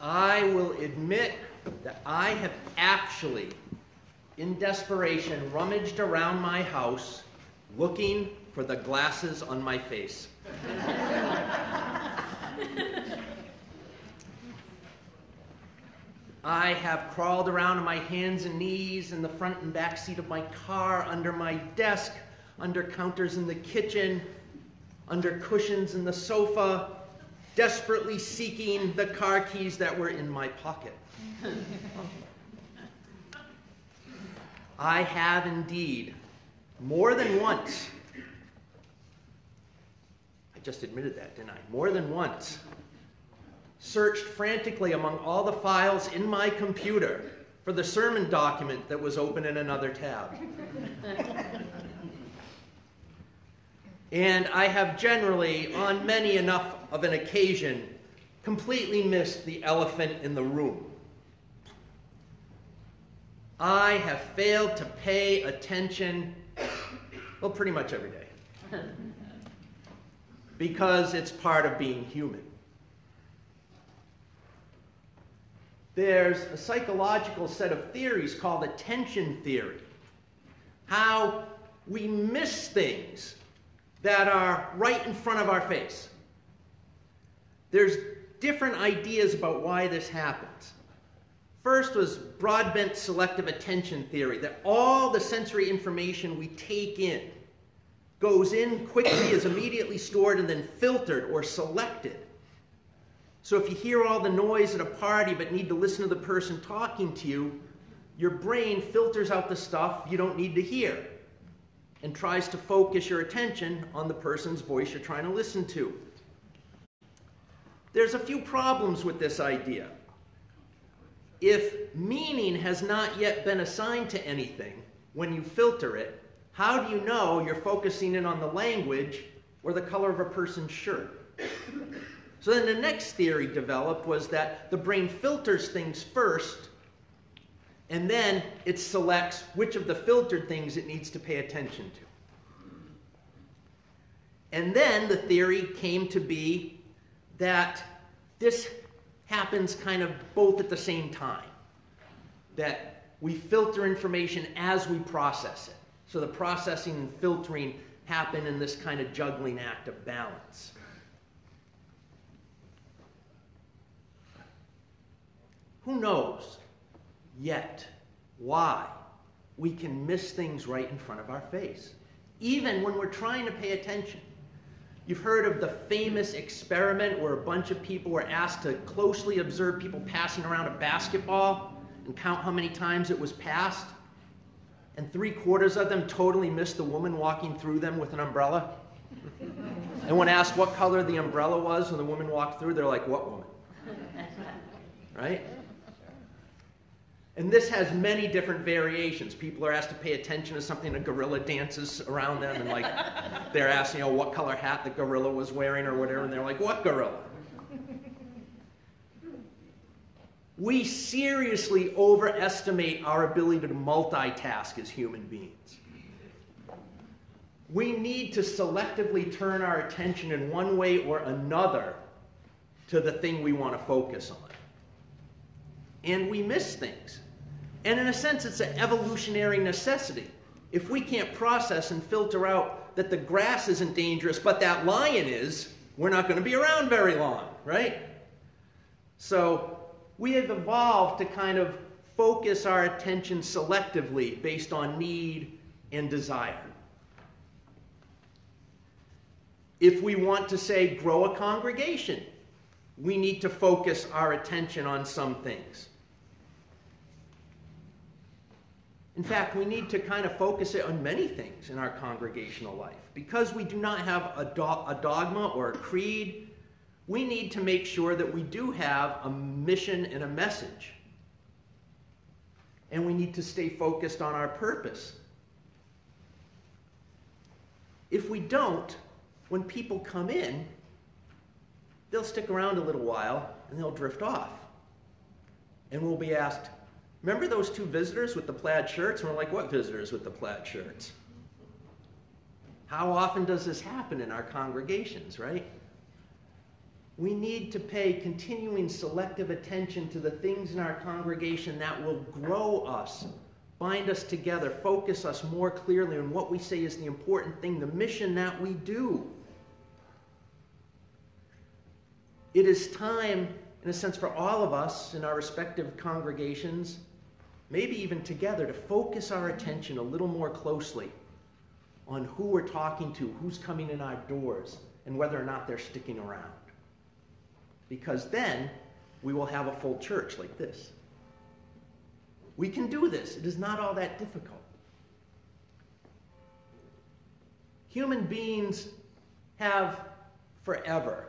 I will admit that I have actually, in desperation, rummaged around my house looking for the glasses on my face. I have crawled around on my hands and knees in the front and back seat of my car, under my desk, under counters in the kitchen, under cushions in the sofa, desperately seeking the car keys that were in my pocket. I have indeed, more than once, I just admitted that, didn't I? More than once, searched frantically among all the files in my computer for the sermon document that was open in another tab. and I have generally, on many enough of an occasion, completely missed the elephant in the room. I have failed to pay attention, well, pretty much every day. because it's part of being human. There's a psychological set of theories called attention theory. How we miss things that are right in front of our face. There's different ideas about why this happens. First was Broadbent selective attention theory, that all the sensory information we take in goes in quickly, is immediately stored, and then filtered or selected. So if you hear all the noise at a party but need to listen to the person talking to you, your brain filters out the stuff you don't need to hear and tries to focus your attention on the person's voice you're trying to listen to. There's a few problems with this idea. If meaning has not yet been assigned to anything when you filter it, how do you know you're focusing in on the language or the color of a person's shirt? So then the next theory developed was that the brain filters things first and then it selects which of the filtered things it needs to pay attention to. And then the theory came to be that this happens kind of both at the same time. That we filter information as we process it. So the processing and filtering happen in this kind of juggling act of balance. Who knows yet why we can miss things right in front of our face, even when we're trying to pay attention? You've heard of the famous experiment where a bunch of people were asked to closely observe people passing around a basketball and count how many times it was passed. And three quarters of them totally missed the woman walking through them with an umbrella. and when asked what color the umbrella was when the woman walked through, they're like, What woman? Right? And this has many different variations. People are asked to pay attention to something a gorilla dances around them, and like they're asked, you know, what color hat the gorilla was wearing or whatever, and they're like, what gorilla? We seriously overestimate our ability to multitask as human beings. We need to selectively turn our attention in one way or another to the thing we want to focus on. And we miss things. And in a sense, it's an evolutionary necessity. If we can't process and filter out that the grass isn't dangerous, but that lion is, we're not going to be around very long, right? So we have evolved to kind of focus our attention selectively based on need and desire. If we want to say grow a congregation, we need to focus our attention on some things. In fact, we need to kind of focus it on many things in our congregational life. Because we do not have a, do- a dogma or a creed, we need to make sure that we do have a mission and a message. And we need to stay focused on our purpose. If we don't, when people come in, they'll stick around a little while and they'll drift off. And we'll be asked, Remember those two visitors with the plaid shirts? We're like, what visitors with the plaid shirts? How often does this happen in our congregations, right? We need to pay continuing selective attention to the things in our congregation that will grow us, bind us together, focus us more clearly on what we say is the important thing, the mission that we do. It is time, in a sense, for all of us in our respective congregations, maybe even together, to focus our attention a little more closely on who we're talking to, who's coming in our doors, and whether or not they're sticking around. Because then we will have a full church like this. We can do this, it is not all that difficult. Human beings have forever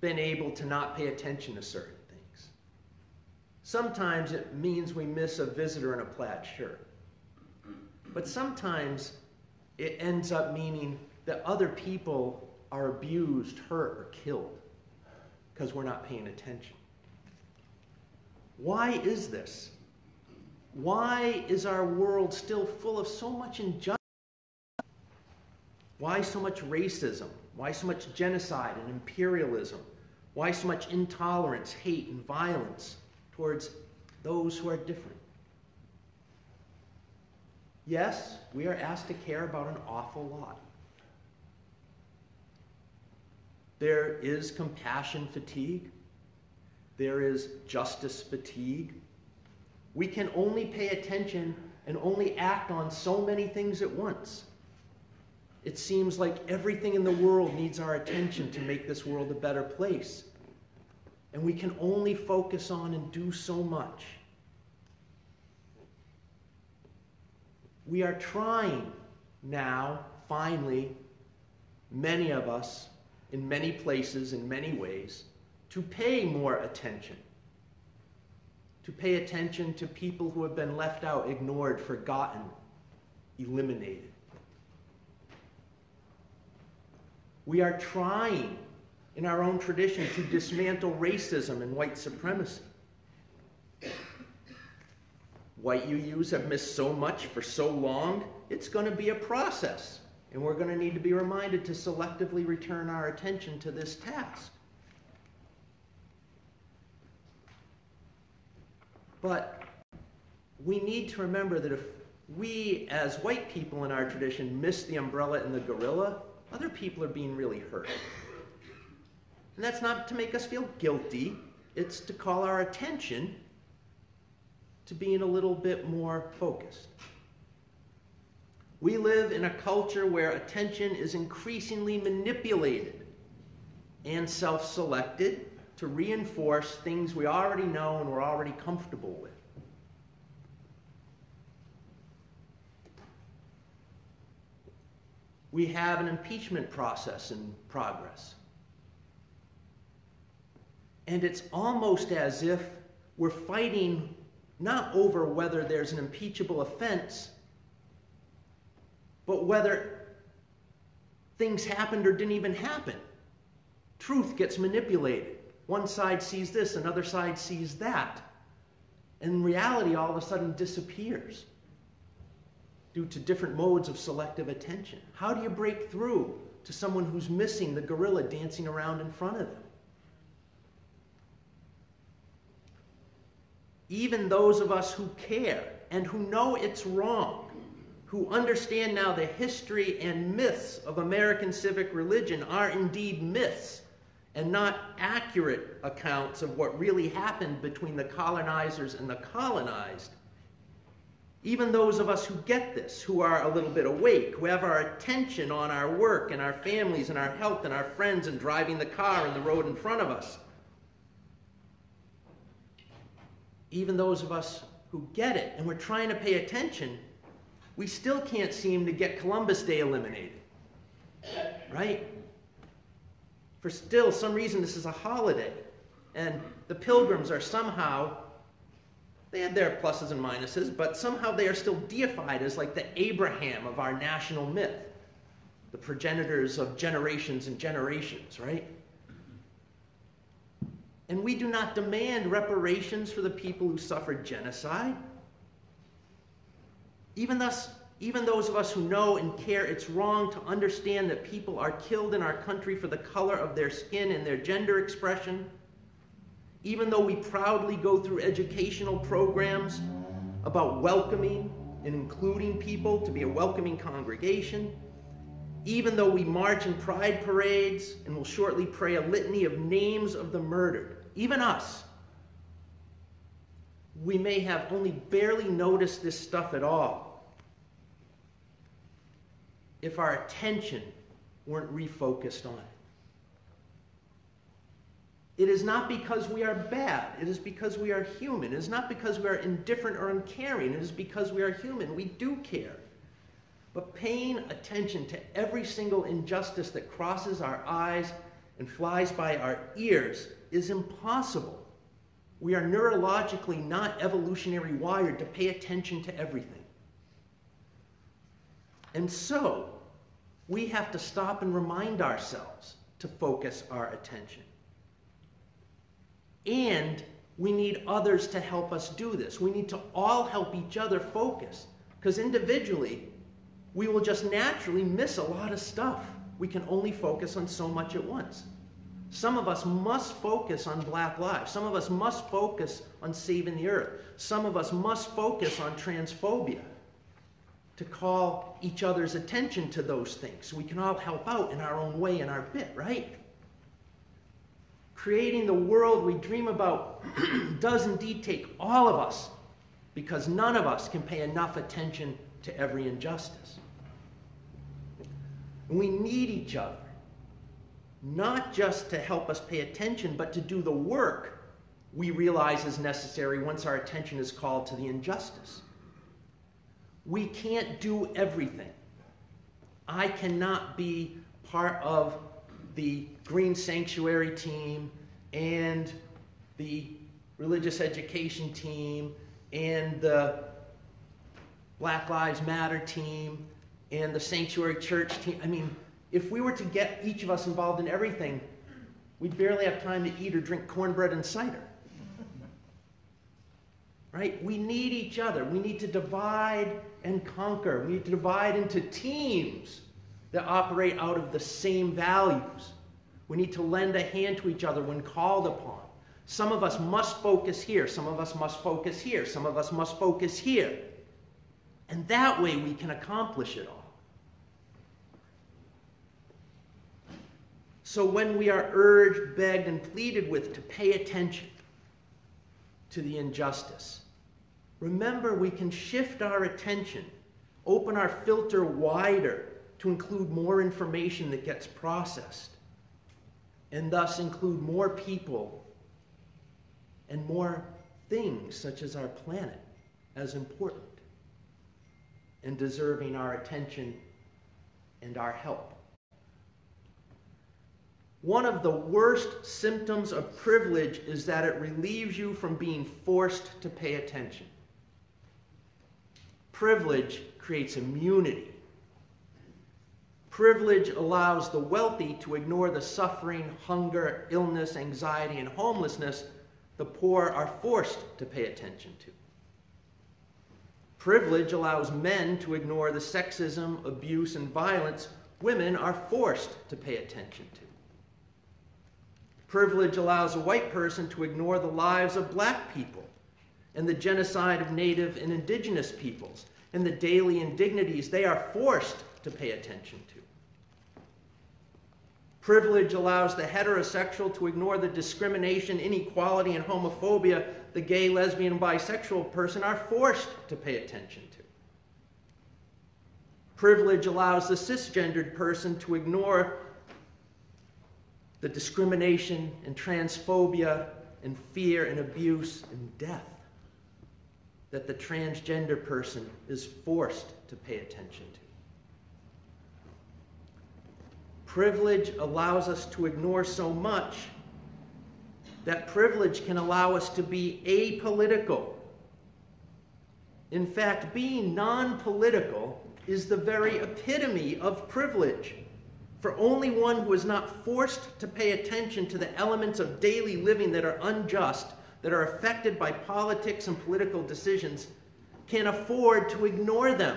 been able to not pay attention to certain. Sometimes it means we miss a visitor in a plaid shirt. But sometimes it ends up meaning that other people are abused, hurt, or killed because we're not paying attention. Why is this? Why is our world still full of so much injustice? Why so much racism? Why so much genocide and imperialism? Why so much intolerance, hate, and violence towards those who are different? Yes, we are asked to care about an awful lot. There is compassion fatigue. There is justice fatigue. We can only pay attention and only act on so many things at once. It seems like everything in the world needs our attention to make this world a better place. And we can only focus on and do so much. We are trying now, finally, many of us, in many places, in many ways, to pay more attention. To pay attention to people who have been left out, ignored, forgotten, eliminated. We are trying in our own tradition to dismantle racism and white supremacy. White UUs have missed so much for so long, it's going to be a process. And we're going to need to be reminded to selectively return our attention to this task. But we need to remember that if we, as white people in our tradition, miss the umbrella and the gorilla, other people are being really hurt. And that's not to make us feel guilty, it's to call our attention to being a little bit more focused. We live in a culture where attention is increasingly manipulated and self selected to reinforce things we already know and we're already comfortable with. we have an impeachment process in progress. And it's almost as if we're fighting not over whether there's an impeachable offense, but whether things happened or didn't even happen. Truth gets manipulated. One side sees this, another side sees that. And reality all of a sudden disappears due to different modes of selective attention? How do you break through to someone who's missing the gorilla dancing around in front of them? Even those of us who care and who know it's wrong, who understand now the history and myths of American civic religion are indeed myths and not accurate accounts of what really happened between the colonizers and the colonized, even those of us who get this, who are a little bit awake, who have our attention on our work and our families and our health and our friends and driving the car and the road in front of us. Even those of us who get it and we're trying to pay attention, we still can't seem to get Columbus Day eliminated. Right? For still some reason this is a holiday and the pilgrims are somehow they had their pluses and minuses, but somehow they are still deified as like the Abraham of our national myth, the progenitors of generations and generations, right? And we do not demand reparations for the people who suffered genocide. Even thus, even those of us who know and care it's wrong to understand that people are killed in our country for the color of their skin and their gender expression, even though we proudly go through educational programs about welcoming and including people to be a welcoming congregation, even though we march in pride parades and will shortly pray a litany of names of the murdered, even us, we may have only barely noticed this stuff at all if our attention weren't refocused on it. It is not because we are bad. It is because we are human. It is not because we are indifferent or uncaring. It is because we are human. We do care. But paying attention to every single injustice that crosses our eyes and flies by our ears is impossible. We are neurologically not evolutionary wired to pay attention to everything. And so, we have to stop and remind ourselves to focus our attention. And we need others to help us do this. We need to all help each other focus. Because individually, we will just naturally miss a lot of stuff. We can only focus on so much at once. Some of us must focus on black lives. Some of us must focus on saving the earth. Some of us must focus on transphobia to call each other's attention to those things. We can all help out in our own way, in our bit, right? creating the world we dream about does indeed take all of us because none of us can pay enough attention to every injustice. We need each other, not just to help us pay attention, but to do the work we realize is necessary once our attention is called to the injustice. We can't do everything. I cannot be part of the Green Sanctuary team and the religious education team and the Black Lives Matter team and the Sanctuary Church team. I mean, if we were to get each of us involved in everything, we'd barely have time to eat or drink cornbread and cider. Right? We need each other. We need to divide and conquer. We need to divide into teams that operate out of the same values. We need to lend a hand to each other when called upon. Some of us must focus here. Some of us must focus here. Some of us must focus here. And that way we can accomplish it all. So when we are urged, begged, and pleaded with to pay attention to the injustice, remember we can shift our attention, open our filter wider to include more information that gets processed, and thus include more people and more things, such as our planet, as important and deserving our attention and our help. One of the worst symptoms of privilege is that it relieves you from being forced to pay attention. Privilege creates immunity Privilege allows the wealthy to ignore the suffering, hunger, illness, anxiety, and homelessness the poor are forced to pay attention to. Privilege allows men to ignore the sexism, abuse, and violence women are forced to pay attention to. Privilege allows a white person to ignore the lives of black people and the genocide of native and indigenous peoples and the daily indignities they are forced to pay attention to. Privilege allows the heterosexual to ignore the discrimination, inequality, and homophobia the gay, lesbian, and bisexual person are forced to pay attention to. Privilege allows the cisgendered person to ignore the discrimination and transphobia and fear and abuse and death that the transgender person is forced to pay attention to. Privilege allows us to ignore so much that privilege can allow us to be apolitical. In fact, being non political is the very epitome of privilege. For only one who is not forced to pay attention to the elements of daily living that are unjust, that are affected by politics and political decisions, can afford to ignore them.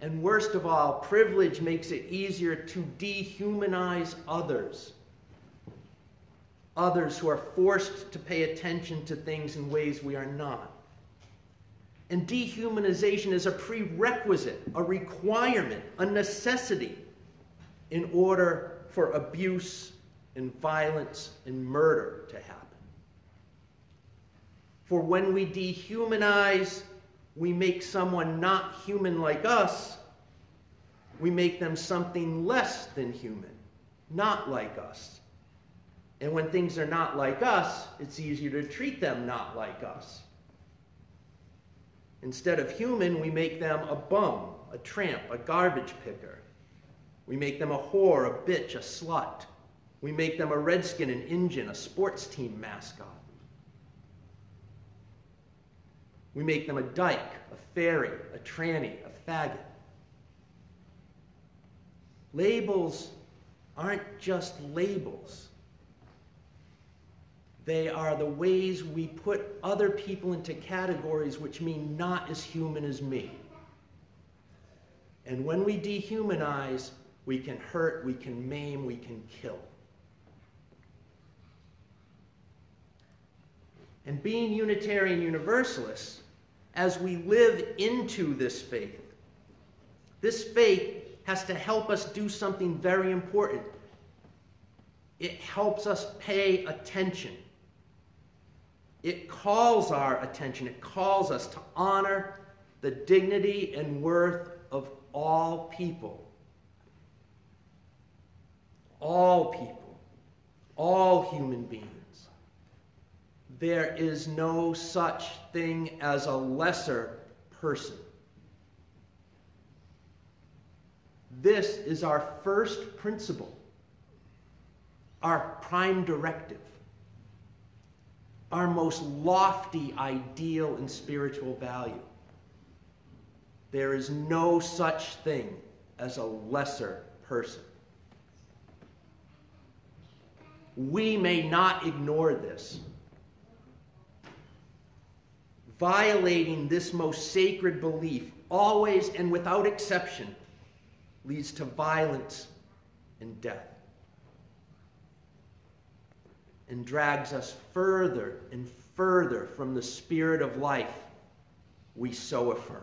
And worst of all, privilege makes it easier to dehumanize others. Others who are forced to pay attention to things in ways we are not. And dehumanization is a prerequisite, a requirement, a necessity in order for abuse and violence and murder to happen. For when we dehumanize, we make someone not human like us, we make them something less than human, not like us. And when things are not like us, it's easier to treat them not like us. Instead of human, we make them a bum, a tramp, a garbage picker. We make them a whore, a bitch, a slut. We make them a redskin, an Injun, a sports team mascot. We make them a dyke, a fairy, a tranny, a faggot. Labels aren't just labels. They are the ways we put other people into categories which mean not as human as me. And when we dehumanize, we can hurt, we can maim, we can kill. And being Unitarian Universalists, as we live into this faith, this faith has to help us do something very important. It helps us pay attention. It calls our attention. It calls us to honor the dignity and worth of all people. All people. All human beings. There is no such thing as a lesser person. This is our first principle, our prime directive, our most lofty ideal and spiritual value. There is no such thing as a lesser person. We may not ignore this. Violating this most sacred belief, always and without exception, leads to violence and death and drags us further and further from the spirit of life we so affirm.